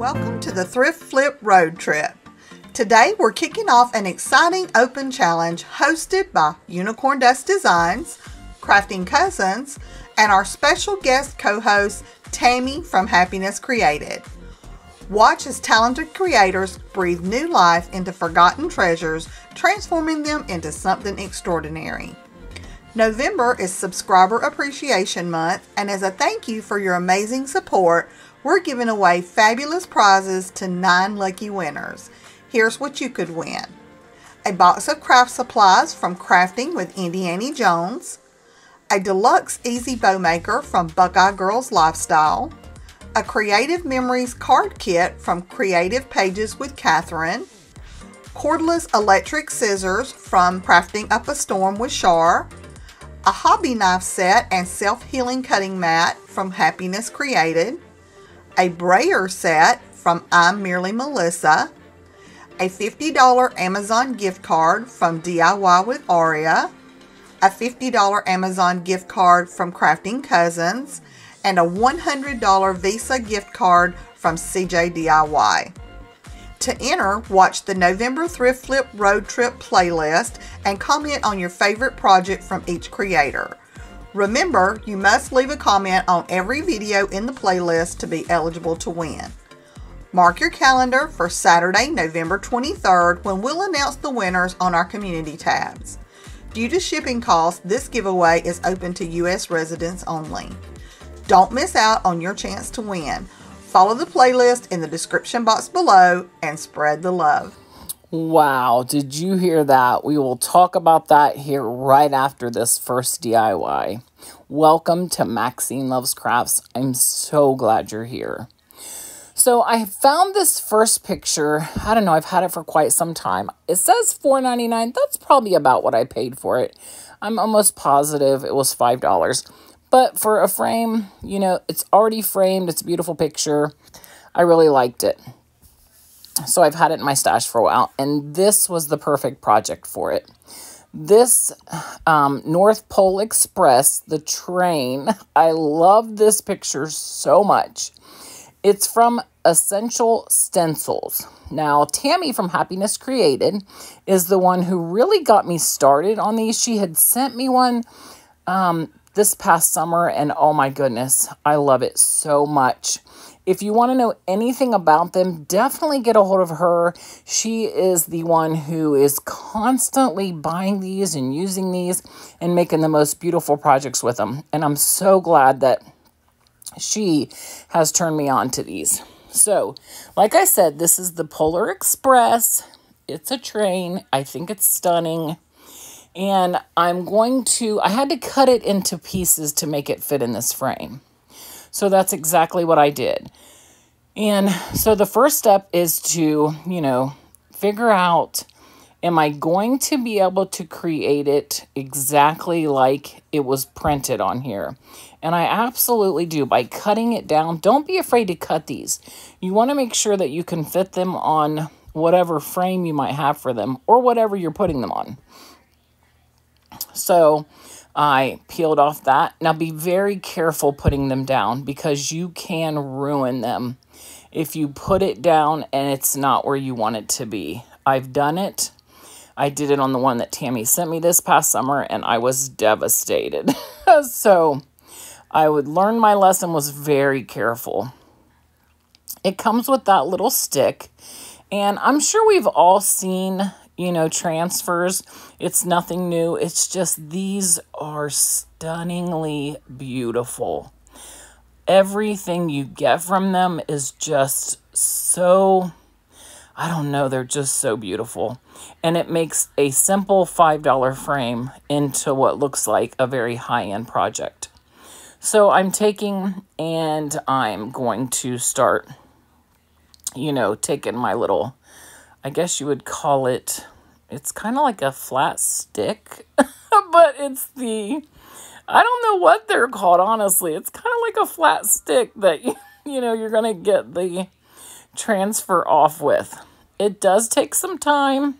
Welcome to the Thrift Flip Road Trip. Today we're kicking off an exciting open challenge hosted by Unicorn Dust Designs, Crafting Cousins, and our special guest co-host Tammy from Happiness Created. Watch as talented creators breathe new life into forgotten treasures, transforming them into something extraordinary. November is Subscriber Appreciation Month, and as a thank you for your amazing support, we're giving away fabulous prizes to nine lucky winners. Here's what you could win. A box of craft supplies from Crafting with Indiana Jones, a deluxe easy bow maker from Buckeye Girls Lifestyle, a Creative Memories card kit from Creative Pages with Catherine, cordless electric scissors from Crafting Up a Storm with Shar, a hobby knife set and self-healing cutting mat from Happiness Created, a brayer set from I'm Merely Melissa, a $50 Amazon gift card from DIY with Aria, a $50 Amazon gift card from Crafting Cousins, and a $100 Visa gift card from CJ DIY. To enter, watch the November Thrift Flip Road Trip playlist and comment on your favorite project from each creator. Remember, you must leave a comment on every video in the playlist to be eligible to win. Mark your calendar for Saturday, November 23rd when we'll announce the winners on our community tabs. Due to shipping costs, this giveaway is open to U.S. residents only. Don't miss out on your chance to win. Follow the playlist in the description box below and spread the love. Wow, did you hear that? We will talk about that here right after this first DIY. Welcome to Maxine Loves Crafts. I'm so glad you're here. So I found this first picture. I don't know, I've had it for quite some time. It says $4.99. That's probably about what I paid for it. I'm almost positive it was $5. But for a frame, you know, it's already framed. It's a beautiful picture. I really liked it. So I've had it in my stash for a while, and this was the perfect project for it. This um, North Pole Express, the train, I love this picture so much. It's from Essential Stencils. Now, Tammy from Happiness Created is the one who really got me started on these. She had sent me one um, this past summer, and oh my goodness, I love it so much. If you want to know anything about them, definitely get a hold of her. She is the one who is constantly buying these and using these and making the most beautiful projects with them. And I'm so glad that she has turned me on to these. So, like I said, this is the Polar Express. It's a train. I think it's stunning. And I'm going to, I had to cut it into pieces to make it fit in this frame. So that's exactly what I did. And so the first step is to, you know, figure out am I going to be able to create it exactly like it was printed on here? And I absolutely do by cutting it down. Don't be afraid to cut these. You want to make sure that you can fit them on whatever frame you might have for them or whatever you're putting them on. So I peeled off that. Now be very careful putting them down because you can ruin them if you put it down and it's not where you want it to be. I've done it. I did it on the one that Tammy sent me this past summer and I was devastated. so I would learn my lesson was very careful. It comes with that little stick and I'm sure we've all seen you know, transfers. It's nothing new. It's just these are stunningly beautiful. Everything you get from them is just so, I don't know, they're just so beautiful. And it makes a simple $5 frame into what looks like a very high-end project. So I'm taking and I'm going to start, you know, taking my little I guess you would call it, it's kind of like a flat stick, but it's the, I don't know what they're called, honestly. It's kind of like a flat stick that, you, you know, you're going to get the transfer off with. It does take some time.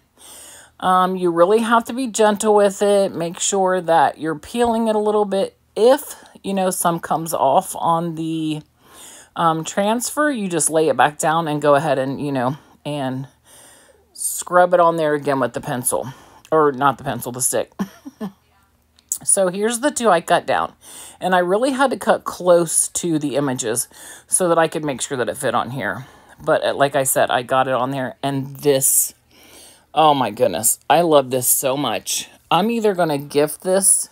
Um, you really have to be gentle with it. Make sure that you're peeling it a little bit. If, you know, some comes off on the Um, transfer, you just lay it back down and go ahead and, you know, and scrub it on there again with the pencil. Or not the pencil, the stick. so here's the two I cut down. And I really had to cut close to the images so that I could make sure that it fit on here. But uh, like I said, I got it on there. And this, oh my goodness, I love this so much. I'm either going to gift this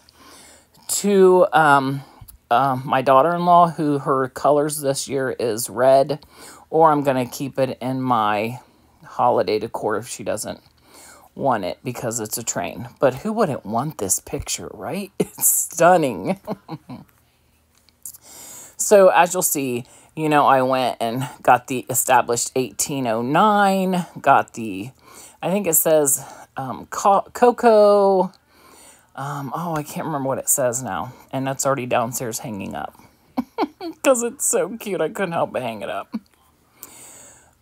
to um, uh, my daughter-in-law, who her colors this year is red, or I'm going to keep it in my holiday decor if she doesn't want it because it's a train. But who wouldn't want this picture, right? It's stunning. so as you'll see, you know, I went and got the established 1809, got the, I think it says um, Coco, um, oh, I can't remember what it says now. And that's already downstairs hanging up. Because it's so cute, I couldn't help but hang it up.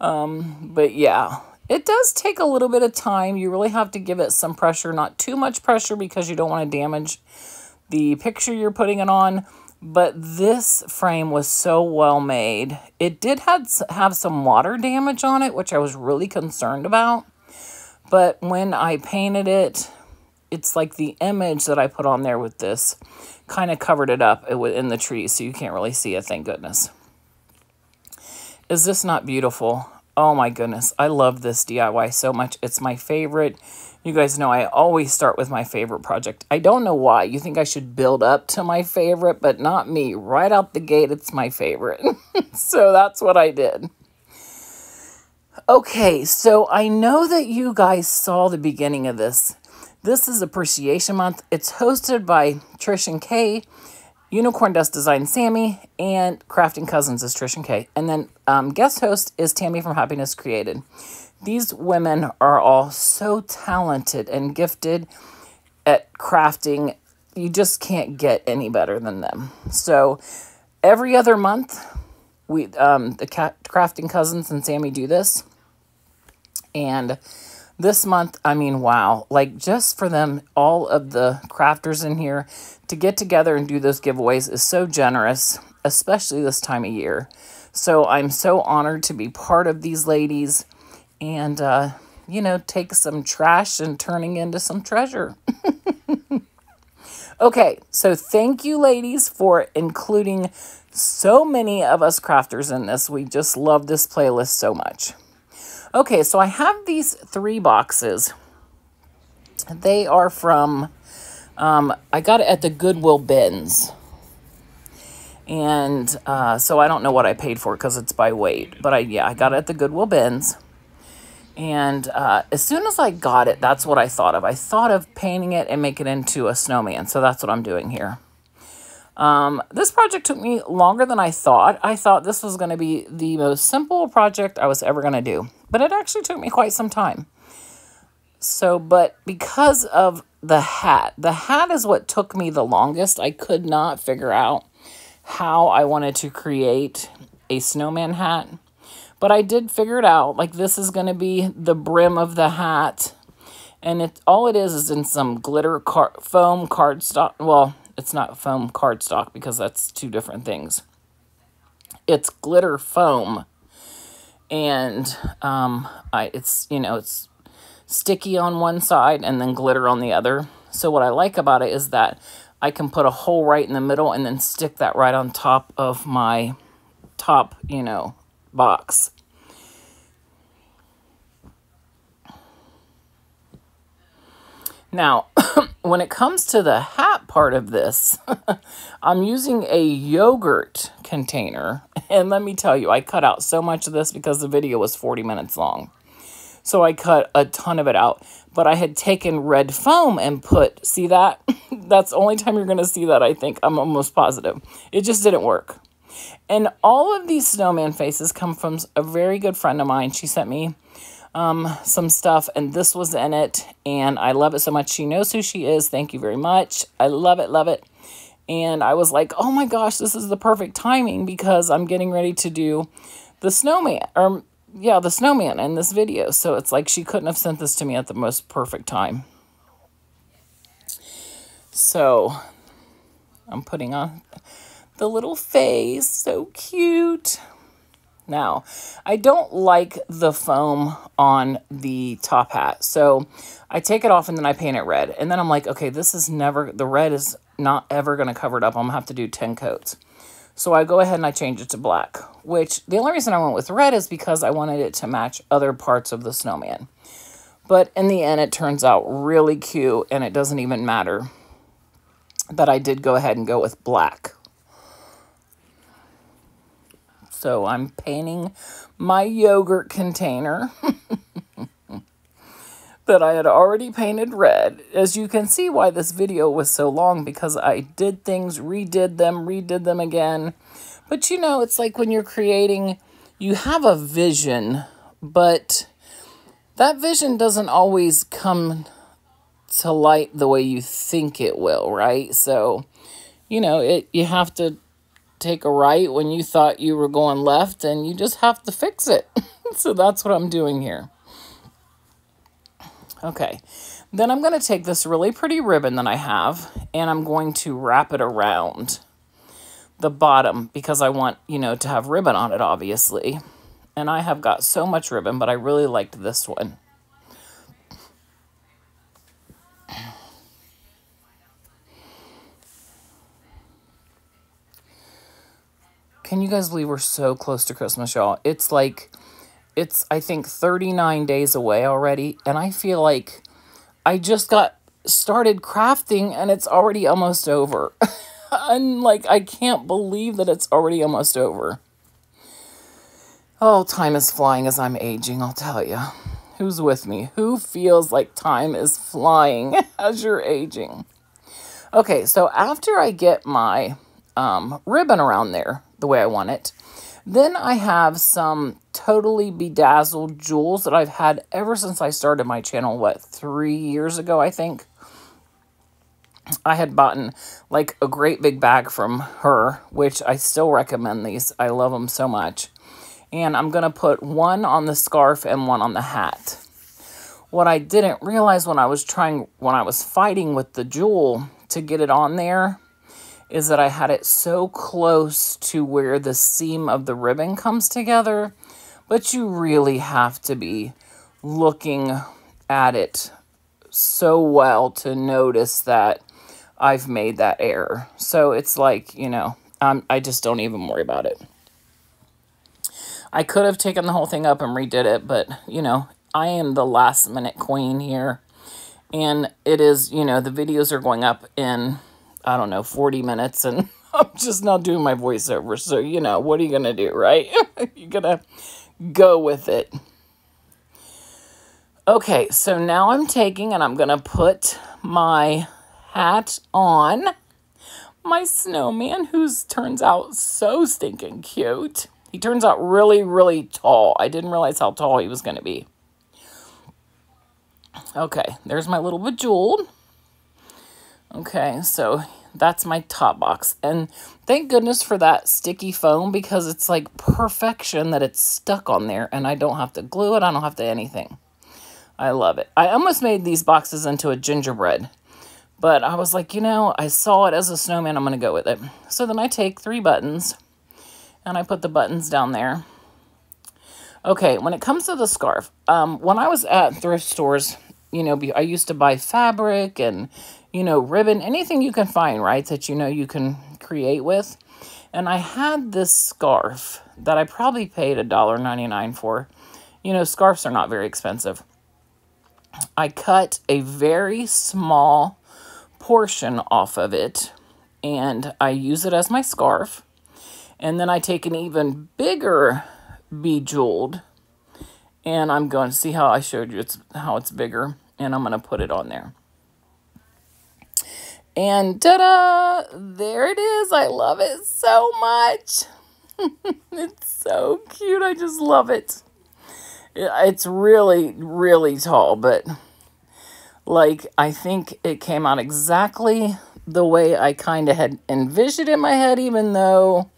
Um, but yeah, it does take a little bit of time. You really have to give it some pressure, not too much pressure because you don't want to damage the picture you're putting it on. But this frame was so well made. It did have, have some water damage on it, which I was really concerned about. But when I painted it, it's like the image that I put on there with this kind of covered it up in the trees, so you can't really see it, thank goodness. Is this not beautiful? Oh my goodness, I love this DIY so much. It's my favorite. You guys know I always start with my favorite project. I don't know why. You think I should build up to my favorite, but not me. Right out the gate, it's my favorite. so that's what I did. Okay, so I know that you guys saw the beginning of this. This is Appreciation Month. It's hosted by Trish and Kay. Unicorn Dust Design Sammy, and Crafting Cousins is Trish and Kay. And then um, guest host is Tammy from Happiness Created. These women are all so talented and gifted at crafting. You just can't get any better than them. So every other month, we um, the Crafting Cousins and Sammy do this. And this month, I mean, wow, like just for them, all of the crafters in here to get together and do those giveaways is so generous, especially this time of year. So I'm so honored to be part of these ladies and, uh, you know, take some trash and turning into some treasure. okay, so thank you, ladies, for including so many of us crafters in this. We just love this playlist so much. Okay, so I have these three boxes. They are from, um, I got it at the Goodwill bins. And uh, so I don't know what I paid for because it's by weight. But I yeah, I got it at the Goodwill bins. And uh, as soon as I got it, that's what I thought of. I thought of painting it and make it into a snowman. So that's what I'm doing here. Um, this project took me longer than I thought. I thought this was going to be the most simple project I was ever going to do. But it actually took me quite some time. So, but because of the hat, the hat is what took me the longest. I could not figure out how I wanted to create a snowman hat. But I did figure it out. Like this is going to be the brim of the hat. And it all it is is in some glitter car foam cardstock. Well, it's not foam cardstock because that's two different things. It's glitter foam. And um, I, it's, you know, it's sticky on one side and then glitter on the other. So what I like about it is that I can put a hole right in the middle and then stick that right on top of my top, you know, box. Now, when it comes to the hat part of this, I'm using a yogurt container. And let me tell you, I cut out so much of this because the video was 40 minutes long. So I cut a ton of it out. But I had taken red foam and put, see that? That's the only time you're going to see that, I think. I'm almost positive. It just didn't work. And all of these snowman faces come from a very good friend of mine. She sent me um, some stuff, and this was in it, and I love it so much. She knows who she is. Thank you very much. I love it, love it. And I was like, oh my gosh, this is the perfect timing because I'm getting ready to do the snowman, or yeah, the snowman in this video. So it's like she couldn't have sent this to me at the most perfect time. So I'm putting on the little face, so cute. Now, I don't like the foam on the top hat. So I take it off and then I paint it red. And then I'm like, okay, this is never, the red is not ever going to cover it up. I'm going to have to do 10 coats. So I go ahead and I change it to black, which the only reason I went with red is because I wanted it to match other parts of the snowman. But in the end, it turns out really cute and it doesn't even matter that I did go ahead and go with black. So I'm painting my yogurt container that I had already painted red. As you can see why this video was so long because I did things, redid them, redid them again. But you know, it's like when you're creating, you have a vision, but that vision doesn't always come to light the way you think it will, right? So, you know, it you have to take a right when you thought you were going left and you just have to fix it. so that's what I'm doing here. Okay, then I'm going to take this really pretty ribbon that I have and I'm going to wrap it around the bottom because I want, you know, to have ribbon on it, obviously. And I have got so much ribbon, but I really liked this one. Can you guys believe we're so close to Christmas, y'all? It's like, it's, I think, 39 days away already. And I feel like I just got started crafting and it's already almost over. I'm like, I can't believe that it's already almost over. Oh, time is flying as I'm aging, I'll tell you. Who's with me? Who feels like time is flying as you're aging? Okay, so after I get my um, ribbon around there, the way I want it. Then I have some totally bedazzled jewels that I've had ever since I started my channel, what, three years ago, I think? I had bought like a great big bag from her, which I still recommend these. I love them so much. And I'm going to put one on the scarf and one on the hat. What I didn't realize when I was trying, when I was fighting with the jewel to get it on there, is that I had it so close to where the seam of the ribbon comes together, but you really have to be looking at it so well to notice that I've made that error. So it's like, you know, I just don't even worry about it. I could have taken the whole thing up and redid it, but, you know, I am the last minute queen here. And it is, you know, the videos are going up in I don't know, 40 minutes and I'm just not doing my voiceover. So, you know, what are you going to do, right? You're going to go with it. Okay, so now I'm taking and I'm going to put my hat on my snowman, who's turns out so stinking cute. He turns out really, really tall. I didn't realize how tall he was going to be. Okay, there's my little bejeweled. Okay, so that's my top box. And thank goodness for that sticky foam because it's like perfection that it's stuck on there and I don't have to glue it. I don't have to anything. I love it. I almost made these boxes into a gingerbread. But I was like, you know, I saw it as a snowman. I'm going to go with it. So then I take three buttons and I put the buttons down there. Okay, when it comes to the scarf, um, when I was at thrift stores, you know, I used to buy fabric and, you know, ribbon, anything you can find, right, that you know you can create with. And I had this scarf that I probably paid $1.99 for. You know, scarves are not very expensive. I cut a very small portion off of it and I use it as my scarf. And then I take an even bigger bejeweled and I'm going to see how I showed you it's how it's bigger and I'm going to put it on there. And ta-da! There it is. I love it so much. it's so cute. I just love it. It's really, really tall, but like I think it came out exactly the way I kind of had envisioned in my head, even though,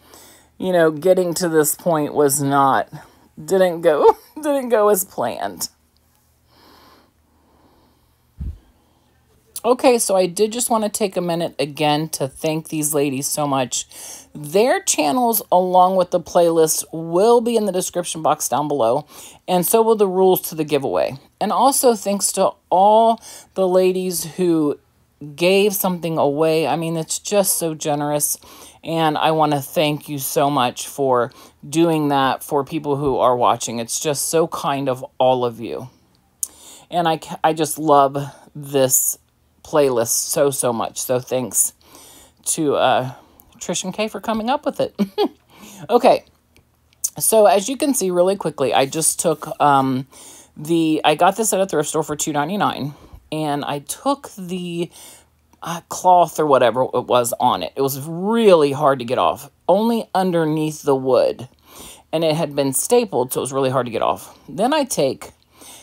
you know, getting to this point was not didn't go didn't go as planned. Okay, so I did just want to take a minute again to thank these ladies so much. Their channels, along with the playlist, will be in the description box down below, and so will the rules to the giveaway. And also, thanks to all the ladies who gave something away. I mean, it's just so generous, and I want to thank you so much for doing that for people who are watching. It's just so kind of all of you. And I, I just love this playlist so, so much. So thanks to uh, Trish and Kay for coming up with it. okay, so as you can see really quickly, I just took um, the, I got this at a thrift store for two ninety nine, and I took the uh, cloth or whatever it was on it. It was really hard to get off, only underneath the wood. And it had been stapled, so it was really hard to get off. Then I take,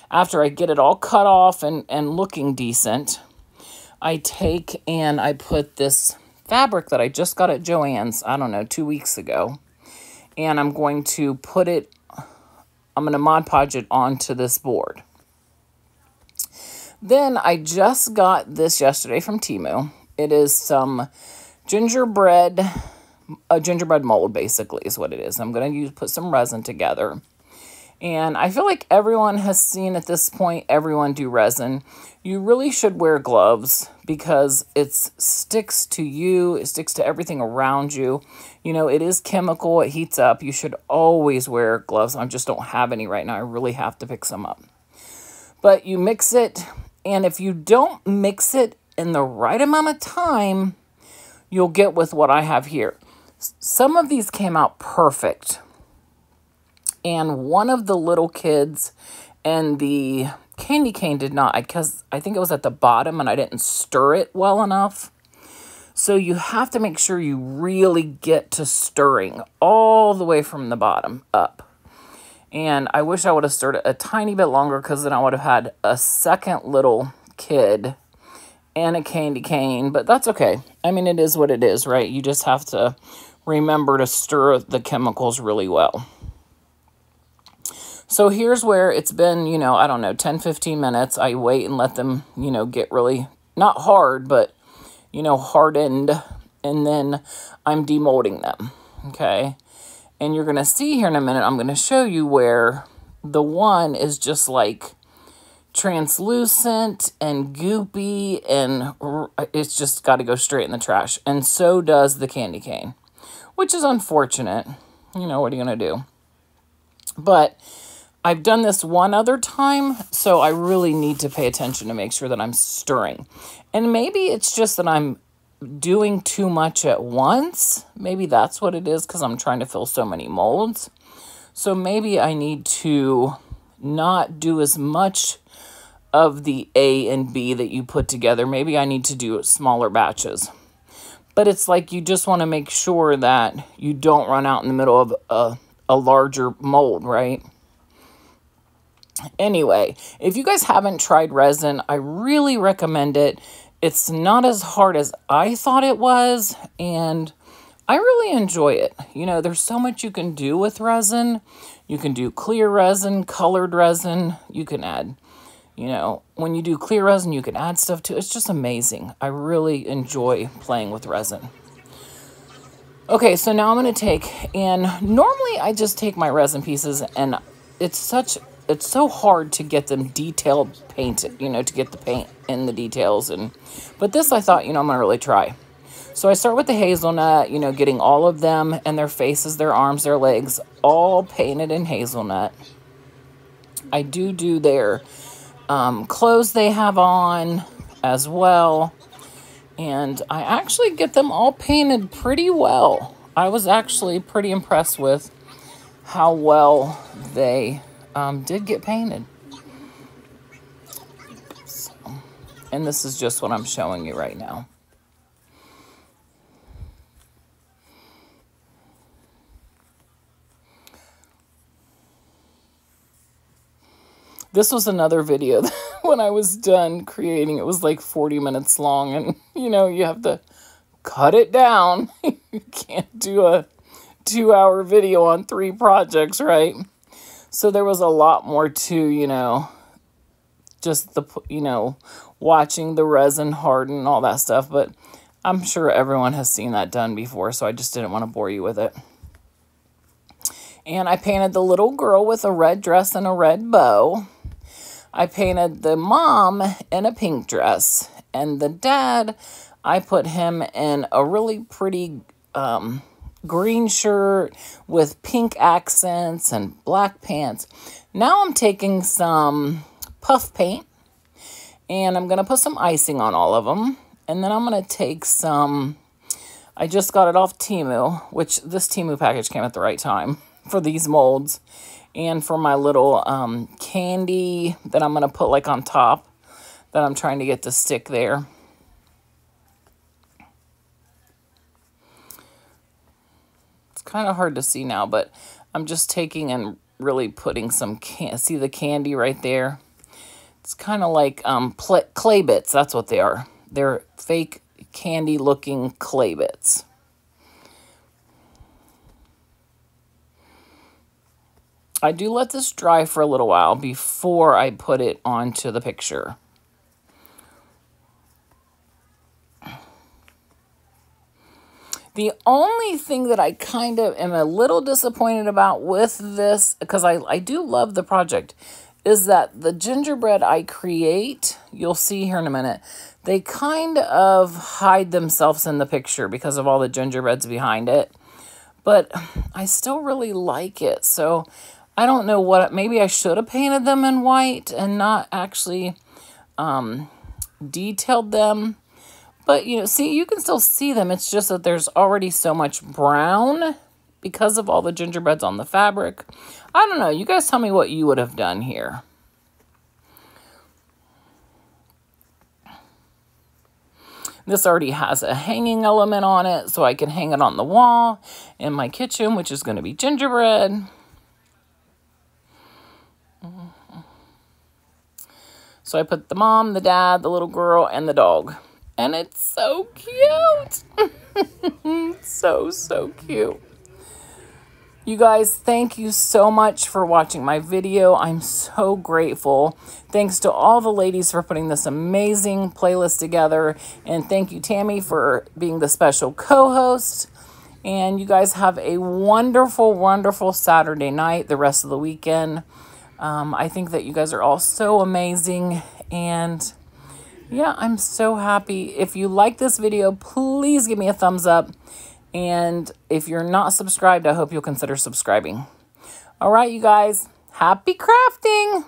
after I get it all cut off and, and looking decent, I take and I put this fabric that I just got at Joann's, I don't know, two weeks ago. And I'm going to put it, I'm going to Mod Podge it onto this board. Then I just got this yesterday from Temu. It is some gingerbread, a gingerbread mold basically is what it is. I'm going to use put some resin together. And I feel like everyone has seen at this point, everyone do resin. You really should wear gloves because it sticks to you. It sticks to everything around you. You know, it is chemical. It heats up. You should always wear gloves. I just don't have any right now. I really have to pick some up. But you mix it. And if you don't mix it in the right amount of time, you'll get with what I have here. Some of these came out perfect and one of the little kids and the candy cane did not because I think it was at the bottom and I didn't stir it well enough. So you have to make sure you really get to stirring all the way from the bottom up. And I wish I would have stirred it a tiny bit longer because then I would have had a second little kid and a candy cane. But that's okay. I mean, it is what it is, right? You just have to remember to stir the chemicals really well. So here's where it's been, you know, I don't know, 10, 15 minutes. I wait and let them, you know, get really, not hard, but, you know, hardened. And then I'm demolding them, okay? And you're going to see here in a minute, I'm going to show you where the one is just like translucent and goopy and it's just got to go straight in the trash. And so does the candy cane, which is unfortunate. You know, what are you going to do? But I've done this one other time, so I really need to pay attention to make sure that I'm stirring. And maybe it's just that I'm doing too much at once. Maybe that's what it is because I'm trying to fill so many molds. So maybe I need to not do as much of the A and B that you put together. Maybe I need to do smaller batches. But it's like you just want to make sure that you don't run out in the middle of a, a larger mold, right? Anyway, if you guys haven't tried resin, I really recommend it. It's not as hard as I thought it was, and I really enjoy it. You know, there's so much you can do with resin. You can do clear resin, colored resin. You can add, you know, when you do clear resin, you can add stuff to it. It's just amazing. I really enjoy playing with resin. Okay, so now I'm going to take, and normally I just take my resin pieces, and it's such it's so hard to get them detailed painted, you know, to get the paint in the details. And But this I thought, you know, I'm going to really try. So I start with the hazelnut, you know, getting all of them and their faces, their arms, their legs, all painted in hazelnut. I do do their um, clothes they have on as well. And I actually get them all painted pretty well. I was actually pretty impressed with how well they um, did get painted. And this is just what I'm showing you right now. This was another video when I was done creating. It was like 40 minutes long and, you know, you have to cut it down. you can't do a two hour video on three projects, right? So there was a lot more to, you know, just the, you know, watching the resin harden all that stuff, but I'm sure everyone has seen that done before, so I just didn't want to bore you with it. And I painted the little girl with a red dress and a red bow. I painted the mom in a pink dress. And the dad, I put him in a really pretty um, green shirt with pink accents and black pants. Now I'm taking some puff paint and I'm going to put some icing on all of them. And then I'm going to take some, I just got it off Temu, which this Temu package came at the right time for these molds. And for my little um, candy that I'm going to put like on top that I'm trying to get to stick there. Kind of hard to see now, but I'm just taking and really putting some, can see the candy right there? It's kind of like um, clay bits. That's what they are. They're fake candy looking clay bits. I do let this dry for a little while before I put it onto the picture. The only thing that I kind of am a little disappointed about with this, because I, I do love the project, is that the gingerbread I create, you'll see here in a minute, they kind of hide themselves in the picture because of all the gingerbreads behind it. But I still really like it. So I don't know what, maybe I should have painted them in white and not actually um, detailed them. But, you know, see, you can still see them. It's just that there's already so much brown because of all the gingerbreads on the fabric. I don't know. You guys tell me what you would have done here. This already has a hanging element on it, so I can hang it on the wall in my kitchen, which is going to be gingerbread. So I put the mom, the dad, the little girl, and the dog. And it's so cute. so, so cute. You guys, thank you so much for watching my video. I'm so grateful. Thanks to all the ladies for putting this amazing playlist together. And thank you, Tammy, for being the special co-host. And you guys have a wonderful, wonderful Saturday night, the rest of the weekend. Um, I think that you guys are all so amazing. And yeah, I'm so happy. If you like this video, please give me a thumbs up. And if you're not subscribed, I hope you'll consider subscribing. All right, you guys, happy crafting!